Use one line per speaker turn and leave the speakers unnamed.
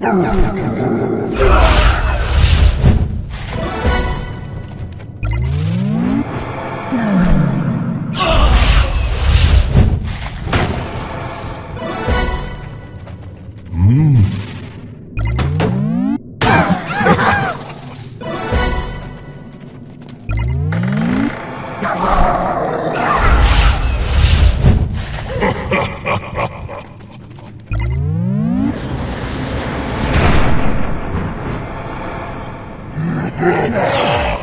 No. Yeah.